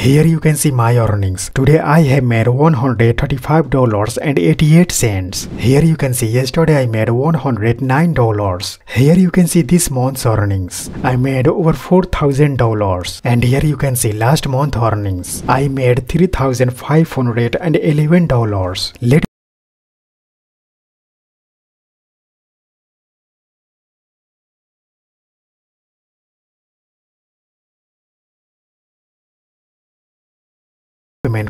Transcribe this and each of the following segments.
Here you can see my earnings. Today I have made $135.88. Here you can see yesterday I made $109. Here you can see this month's earnings. I made over $4,000. And here you can see last month earnings. I made $3,511. Let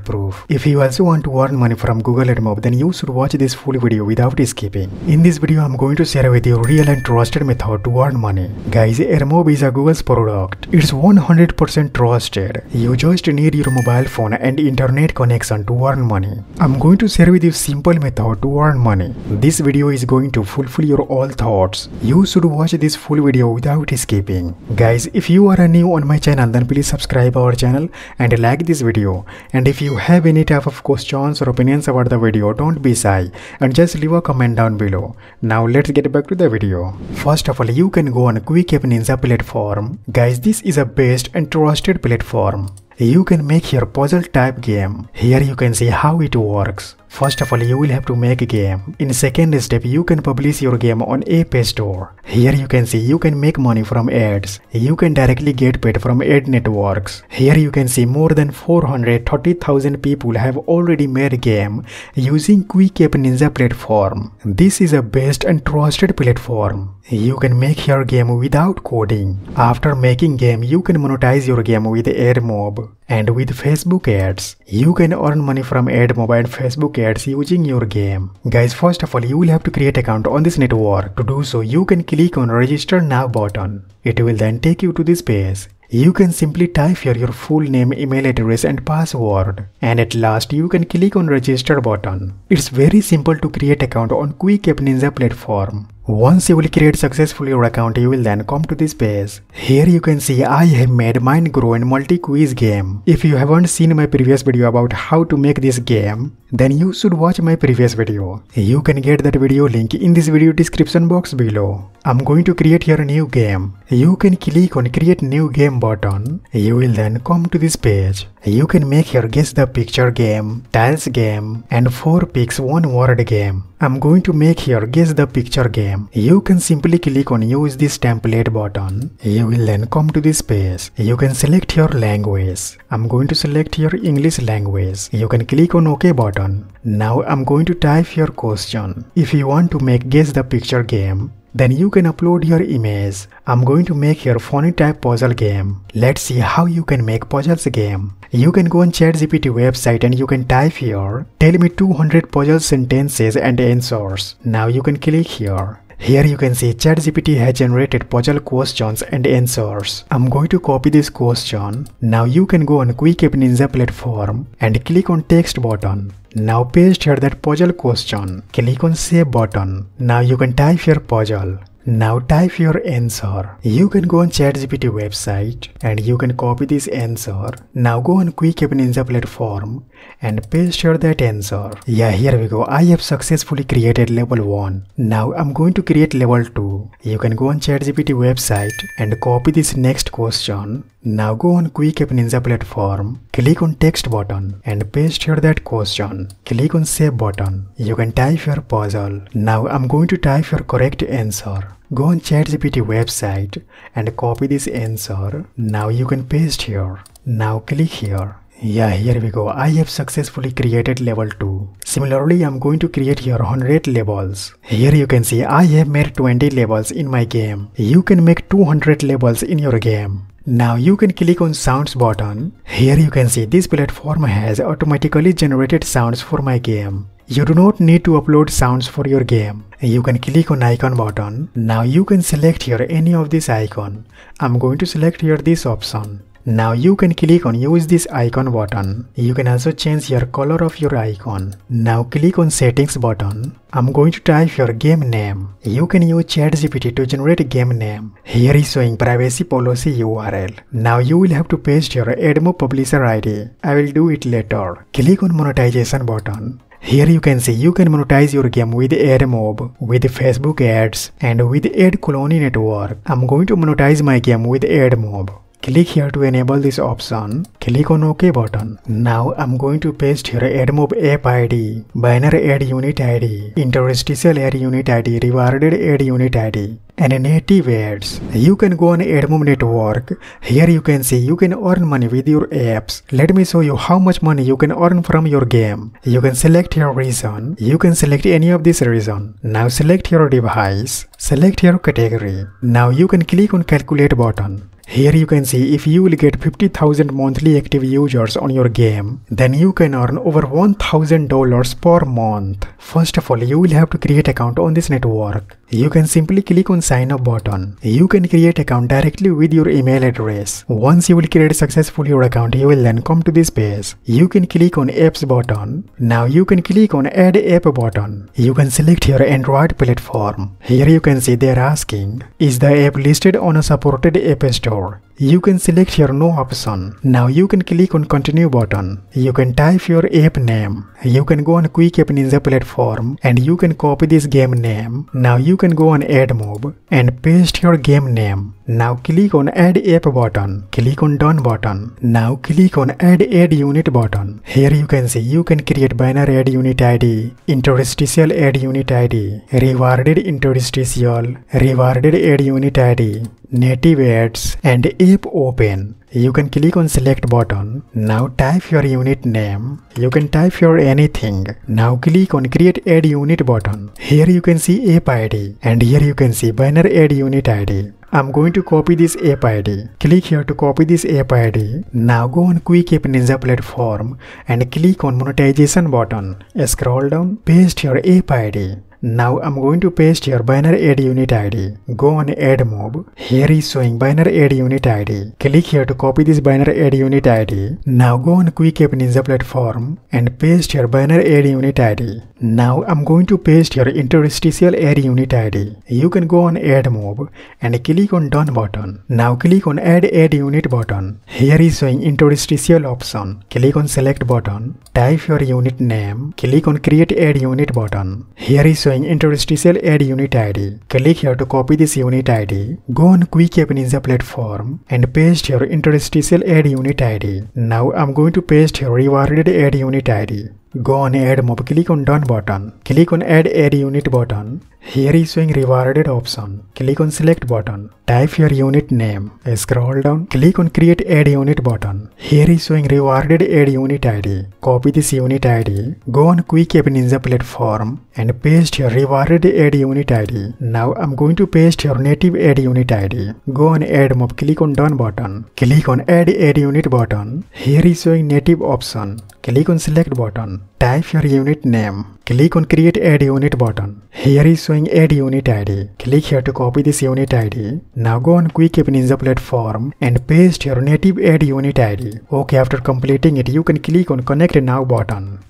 proof. If you also want to earn money from Google AdMob, then you should watch this full video without skipping. In this video, I'm going to share with you real and trusted method to earn money. Guys, AdMob is a Google's product. It's 100% trusted. You just need your mobile phone and internet connection to earn money. I'm going to share with you simple method to earn money. This video is going to fulfill your all thoughts. You should watch this full video without skipping. Guys, if you are new on my channel, then please subscribe our channel and like this video. And if you have any type of questions or opinions about the video, don't be shy and just leave a comment down below. Now let's get back to the video. First of all, you can go on Quick App Ninja platform. Guys, this is a best and trusted platform. You can make your puzzle type game. Here you can see how it works. First of all, you will have to make a game. In second step, you can publish your game on App Store. Here you can see you can make money from ads. You can directly get paid from ad networks. Here you can see more than 430,000 people have already made a game using Quick App Ninja platform. This is a best and trusted platform. You can make your game without coding. After making game, you can monetize your game with AdMob and with Facebook ads. You can earn money from AdMob and Facebook ads using your game. Guys, first of all, you will have to create account on this network. To do so, you can click on register now button. It will then take you to this page. You can simply type here your full name, email address and password. And at last you can click on register button. It's very simple to create account on Quick App Ninja platform. Once you will create successfully your account, you will then come to this page. Here you can see I have made Grow and multi-quiz game. If you haven't seen my previous video about how to make this game, then you should watch my previous video. You can get that video link in this video description box below. I'm going to create here a new game. You can click on create new game button. You will then come to this page. You can make here guess the picture game, tiles game and 4 picks 1 word game. I'm going to make here guess the picture game. You can simply click on use this template button. You will then come to this page. You can select your language. I'm going to select your English language. You can click on OK button. Now I'm going to type your question. If you want to make guess the picture game, then you can upload your image. I'm going to make your funny type puzzle game. Let's see how you can make puzzles game. You can go on ChatGPT website and you can type here, tell me 200 puzzle sentences and answers. Now you can click here. Here you can see ChatGPT has generated puzzle questions and answers. I'm going to copy this question. Now you can go on Quick App Ninja platform and click on text button. Now paste here that puzzle question. Click on save button. Now you can type your puzzle. Now type your answer. You can go on ChatGPT website and you can copy this answer. Now go on Quick App Ninja platform and paste your that answer. Yeah, here we go. I have successfully created level 1. Now I'm going to create level 2. You can go on ChatGPT website and copy this next question. Now go on Quick App Ninja platform, click on text button and paste here that question. Click on save button. You can type your puzzle. Now I'm going to type your correct answer. Go on ChatGPT website and copy this answer. Now you can paste here. Now click here. Yeah, here we go. I have successfully created level 2. Similarly, I'm going to create here 100 levels. Here you can see I have made 20 levels in my game. You can make 200 levels in your game. Now you can click on sounds button. Here you can see this platform has automatically generated sounds for my game. You do not need to upload sounds for your game. You can click on icon button. Now you can select here any of this icon. I'm going to select here this option. Now you can click on use this icon button. You can also change your color of your icon. Now click on settings button. I'm going to type your game name. You can use ChatGPT to generate game name. Here is showing privacy policy URL. Now you will have to paste your AdMob publisher ID. I will do it later. Click on monetization button. Here you can see you can monetize your game with AdMob, with Facebook ads and with AdColony network. I'm going to monetize my game with AdMob. Click here to enable this option. Click on OK button. Now I'm going to paste here AdMob app ID, banner ad unit ID, interstitial ad unit ID, rewarded ad unit ID and native ads. You can go on AdMob network. Here you can see you can earn money with your apps. Let me show you how much money you can earn from your game. You can select your reason. You can select any of this region. Now select your device. Select your category. Now you can click on calculate button. Here you can see if you will get 50,000 monthly active users on your game, then you can earn over $1,000 per month. First of all, you will have to create account on this network. You can simply click on sign up button. You can create account directly with your email address. Once you will create successfully your account, you will then come to this page. You can click on apps button. Now you can click on add app button. You can select your Android platform. Here you can see they are asking, is the app listed on a supported app store? You can select your no option. Now you can click on continue button. You can type your app name. You can go on Quick App Ninja platform and you can copy this game name. Now you can go on add AdMob and paste your game name. Now click on add app button. Click on done button. Now click on add ad unit button. Here you can see you can create banner ad unit ID, interstitial ad unit ID, rewarded interstitial, rewarded ad unit ID, native ads and app open. You can click on select button. Now type your unit name. You can type your anything. Now click on create ad unit button. Here you can see app ID and here you can see banner ad unit ID. I'm going to copy this app ID. Click here to copy this app ID. Now go on Quick App Ninja platform and click on monetization button. Scroll down, paste your app ID. Now I'm going to paste your banner ad unit ID. Go on AdMob. Here is showing banner ad unit ID. Click here to copy this banner ad unit ID. Now go on Quick App Ninja platform and paste your banner ad unit ID. Now I'm going to paste your interstitial ad unit ID. You can go on AdMob and click on done button. Now click on add ad unit button. Here is showing interstitial option. Click on select button. Type your unit name. Click on create ad unit button. Here is showing interstitial ad unit ID. Click here to copy this unit ID. Go on Quick App Ninja platform and paste your interstitial ad unit ID. Now I'm going to paste your rewarded ad unit ID. Go on AdMob, click on done button. Click on add ad unit button. Here is showing rewarded option. Click on select button. Type your unit name. Scroll down. Click on create ad unit button. Here is showing rewarded ad unit ID. Copy this unit ID. Go on Quick App Ninja platform and paste your rewarded ad unit ID. Now I'm going to paste your native ad unit ID. Go on AdMob. Click on done button. Click on add ad unit button. Here is showing native option. Click on select button. Type your unit name. Click on create ad unit button. Here is showing ad unit ID. Click here to copy this unit ID. Now go on Quick App Ninja platform and paste your native ad unit ID. Okay, after completing it, you can click on connect now button.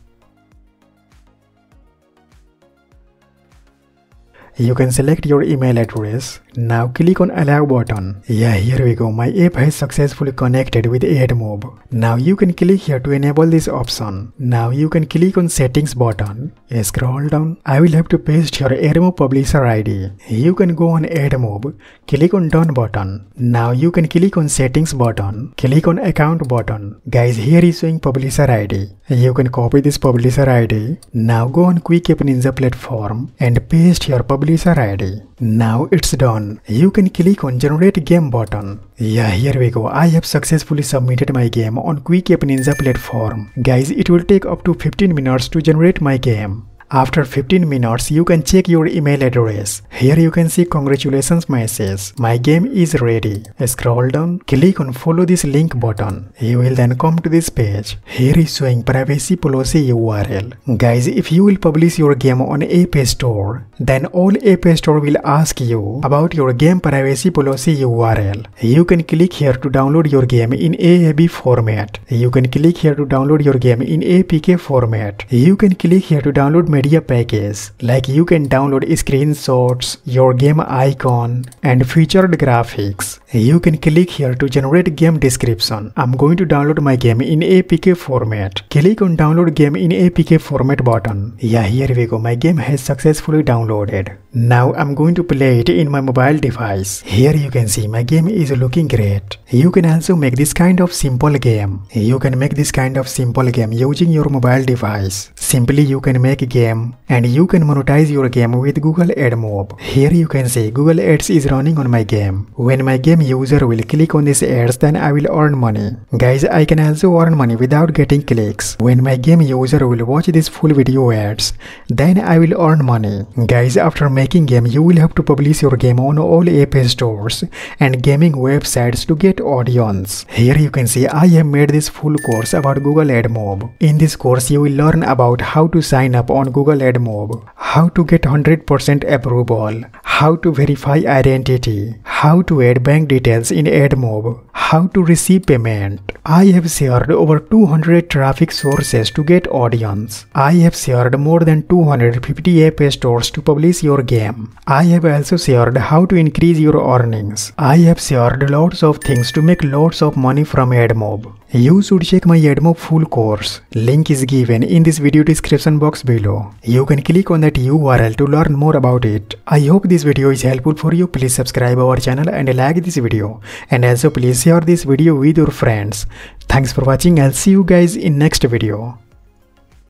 You can select your email address. Now click on allow button. Yeah, here we go. My app has successfully connected with AdMob. Now you can click here to enable this option. Now you can click on settings button. Scroll down. I will have to paste your AdMob publisher ID. You can go on AdMob. Click on done button. Now you can click on settings button. Click on account button. Guys, here is showing publisher ID. You can copy this publisher ID. Now go on Quick App Ninja platform and paste your publisher ID. Now it's done. You can click on generate game button. Yeah, here we go. I have successfully submitted my game on Quick App Ninja platform. Guys, it will take up to 15 minutes to generate my game. After 15 minutes, you can check your email address. Here you can see congratulations message. My game is ready. Scroll down, click on follow this link button. You will then come to this page. Here is showing privacy policy URL. Guys, if you will publish your game on App Store, then all App Store will ask you about your game privacy policy URL. You can click here to download your game in AAB format. You can click here to download your game in APK format. You can click here to download media package like you can download screenshots, your game icon and featured graphics. You can click here to generate game description. I'm going to download my game in APK format. Click on download game in APK format button. Yeah, here we go. My game has successfully downloaded. Now I'm going to play it in my mobile device. Here you can see my game is looking great. You can also make this kind of simple game. You can make this kind of simple game using your mobile device. Simply you can make a game and you can monetize your game with Google AdMob. Here you can see Google Ads is running on my game. When my game user will click on this ads then I will earn money. Guys I can also earn money without getting clicks. When my game user will watch this full video ads then I will earn money. Guys after making game you will have to publish your game on all app stores and gaming websites to get audience. Here you can see I have made this full course about Google AdMob. In this course you will learn about how to sign up on Google AdMob, how to get 100% approval, how to verify identity, how to add bank details in AdMob, how to receive payment. I have shared over 200 traffic sources to get audience. I have shared more than 250 app stores to publish your game. I have also shared how to increase your earnings. I have shared lots of things to make lots of money from AdMob. You should check my AdMob full course. Link is given in this video description box below. You can click on that URL to learn more about it. I hope this video is helpful for you. Please subscribe our channel and like this video. And also please share this video with your friends. Thanks for watching. I'll see you guys in next video.